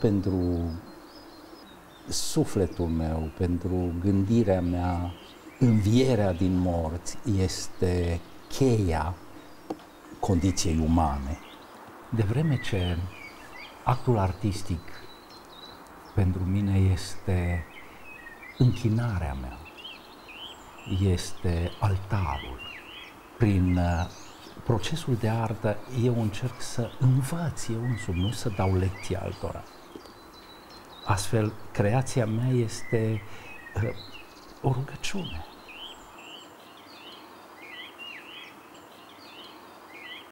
Pentru sufletul meu, pentru gândirea mea, învierea din morți este cheia condiției umane. De vreme ce actul artistic pentru mine este închinarea mea, este altarul. Prin uh, procesul de artă eu încerc să învăț eu însumi, nu să dau lecții altora. Astfel, creația mea este uh, o rugăciune